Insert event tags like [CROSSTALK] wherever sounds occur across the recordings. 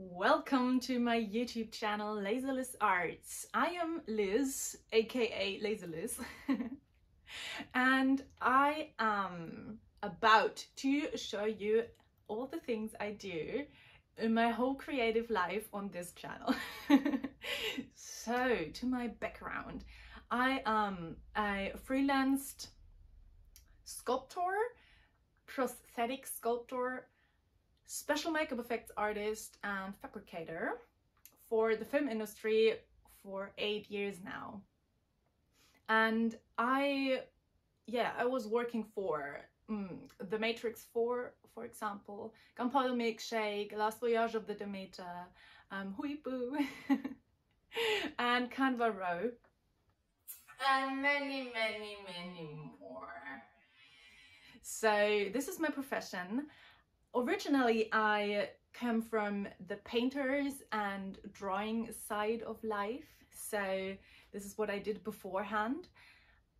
Welcome to my YouTube channel LazerLiz Arts. I am Liz, aka LazerLiz, [LAUGHS] and I am about to show you all the things I do in my whole creative life on this channel. [LAUGHS] so, to my background, I am a freelanced sculptor, prosthetic sculptor, special makeup effects artist and fabricator for the film industry for eight years now. And I, yeah, I was working for mm, The Matrix 4, for example, Gunpowder Milkshake, Last Voyage of the Demeter, um, Hui Buh, [LAUGHS] and Carnival Row, and many, many, many more. So this is my profession originally I come from the painters and drawing side of life. So this is what I did beforehand.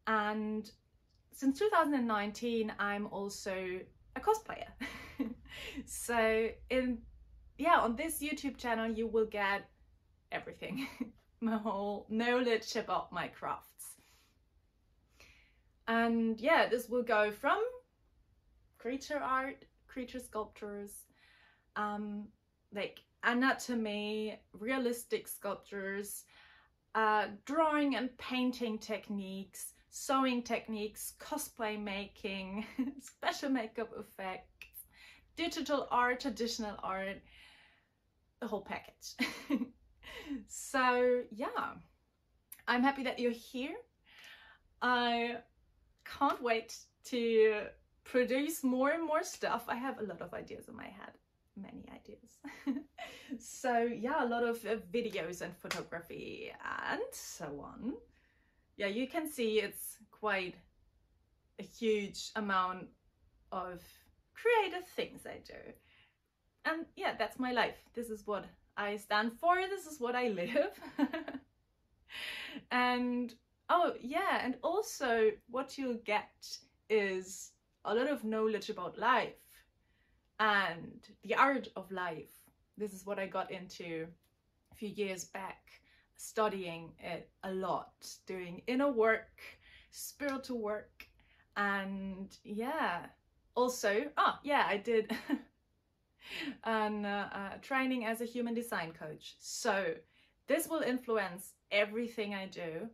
And since 2019, I'm also a cosplayer. [LAUGHS] so in yeah, on this YouTube channel, you will get everything, [LAUGHS] my whole knowledge about my crafts. And yeah, this will go from creature art creature sculptures, um, like anatomy, realistic sculptures, uh, drawing and painting techniques, sewing techniques, cosplay making, [LAUGHS] special makeup effects, digital art, traditional art, the whole package. [LAUGHS] so yeah, I'm happy that you're here. I can't wait to produce more and more stuff. I have a lot of ideas in my head, many ideas. [LAUGHS] so yeah, a lot of uh, videos and photography and so on. Yeah, you can see it's quite a huge amount of creative things I do. And yeah, that's my life. This is what I stand for. This is what I live. [LAUGHS] and oh yeah, and also what you'll get is a lot of knowledge about life and the art of life. This is what I got into a few years back, studying it a lot, doing inner work, spiritual work, and yeah. Also, oh yeah, I did [LAUGHS] an uh, uh, training as a human design coach. So this will influence everything I do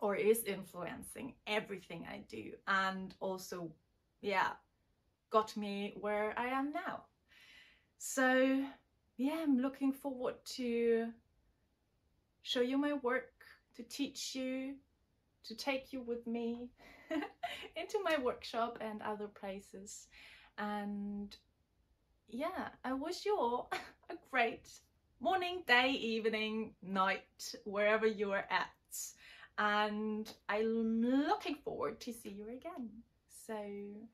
or is influencing everything I do and also yeah, got me where I am now. So yeah, I'm looking forward to show you my work, to teach you, to take you with me [LAUGHS] into my workshop and other places. And yeah, I wish you all [LAUGHS] a great morning, day, evening, night, wherever you are at. And I'm looking forward to see you again. So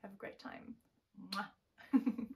have a great time. [LAUGHS]